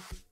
Bye.